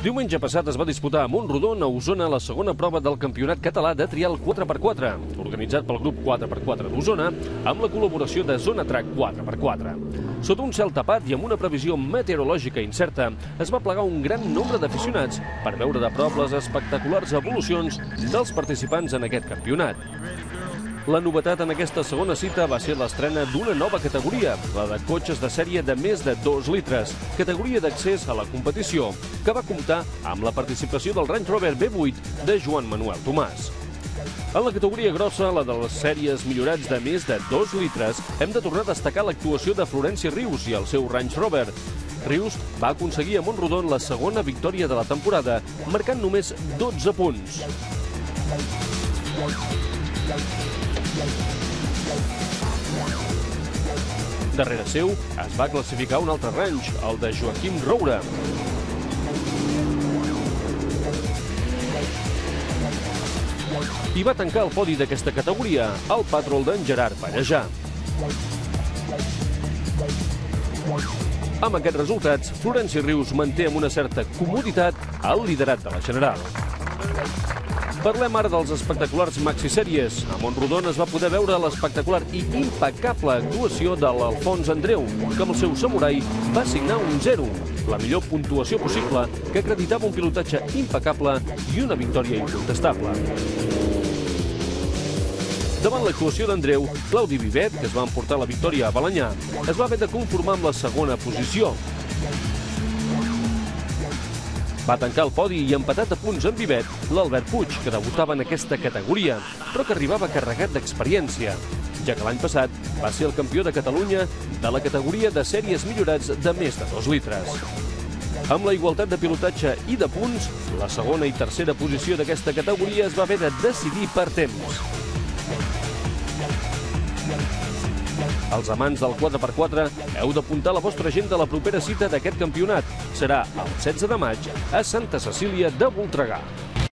Diumenge passat es va disputar a Montrodon, a Osona, la segona prova del Campionat Català de Trial 4x4, organitzat pel grup 4x4 d'Osona, amb la col·laboració de Zona Track 4x4. Sota un cel tapat i amb una previsió meteorològica incerta, es va plegar un gran nombre d'aficionats per veure de prop les espectaculars evolucions dels participants en aquest campionat. La novetat en aquesta segona cita va ser l'estrena d'una nova categoria, la de cotxes de sèrie de més de 2 litres, categoria d'accés a la competició, que va comptar amb la participació del Range Rover B8 de Joan Manuel Tomàs. En la categoria grossa, la de les sèries millorats de més de 2 litres, hem de tornar a destacar l'actuació de Florenci Rius i el seu Range Rover. Rius va aconseguir a Montrodon la segona victòria de la temporada, marcant només 12 punts. Darrere seu es va classificar un altre range, el de Joaquim Roura. I va tancar el podi d'aquesta categoria, el patrol d'en Gerard Pallejà. Amb aquests resultats, Florenci Rius manté amb una certa comoditat el liderat de la General. Parlem ara dels espectaculars maxisèries. A Montrodon es va poder veure l'espectacular i impecable actuació de l'Alfons Andreu, que amb el seu samurai va signar un 0, la millor puntuació possible que acreditava un pilotatge impecable i una victòria incontestable. Davant l'actuació d'Andreu, Claudi Vivet, que es va emportar la victòria a Balanyà, es va haver de conformar amb la segona posició. Va tancar el podi i empatat a punts amb Vivet l'Albert Puig, que debutava en aquesta categoria, però que arribava carregat d'experiència, ja que l'any passat va ser el campió de Catalunya de la categoria de sèries millorats de més de 2 litres. Amb la igualtat de pilotatge i de punts, la segona i tercera posició d'aquesta categoria es va haver de decidir per temps. Els amants del 4x4 heu d'apuntar la vostra agenda a la propera cita d'aquest campionat. Serà el 16 de maig a Santa Cecília de Voltregà.